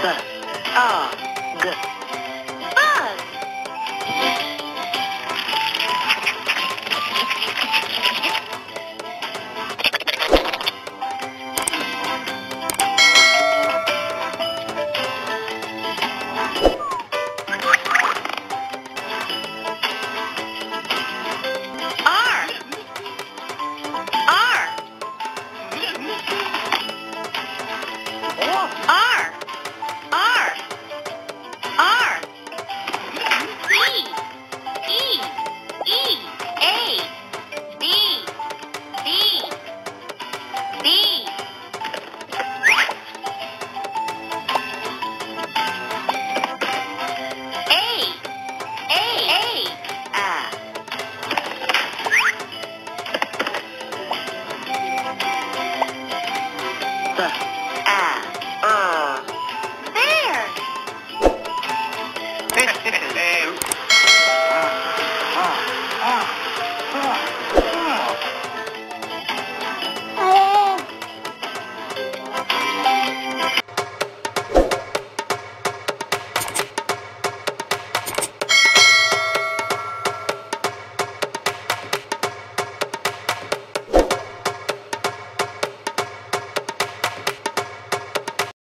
G. Stop.